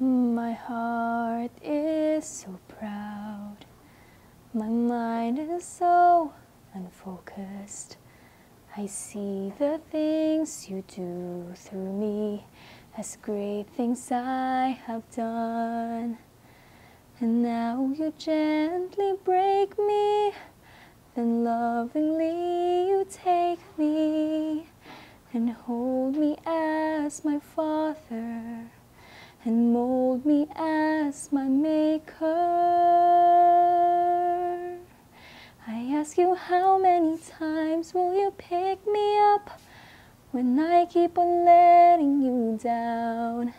My heart is so proud. My mind is so unfocused. I see the things you do through me as great things I have done. And now you gently break me, then lovingly you take me and hold me as my father and mold me as my maker. I ask you, how many times will you pick me up when I keep on letting you down?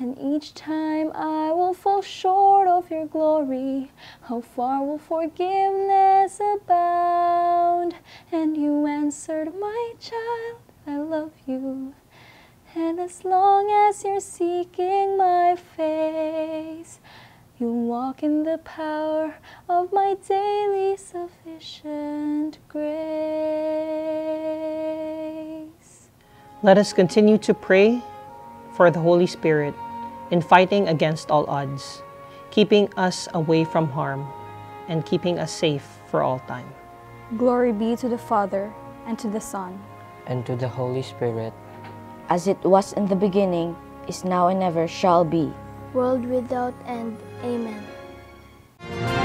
And each time I will fall short of your glory, how far will forgiveness abound? And you answered, My child, I love you. And as long as you're seeking my face, you walk in the power of my daily sufficient grace. Let us continue to pray for the Holy Spirit in fighting against all odds, keeping us away from harm, and keeping us safe for all time. Glory be to the Father, and to the Son, and to the Holy Spirit, as it was in the beginning, is now, and ever shall be, world without end. Amen.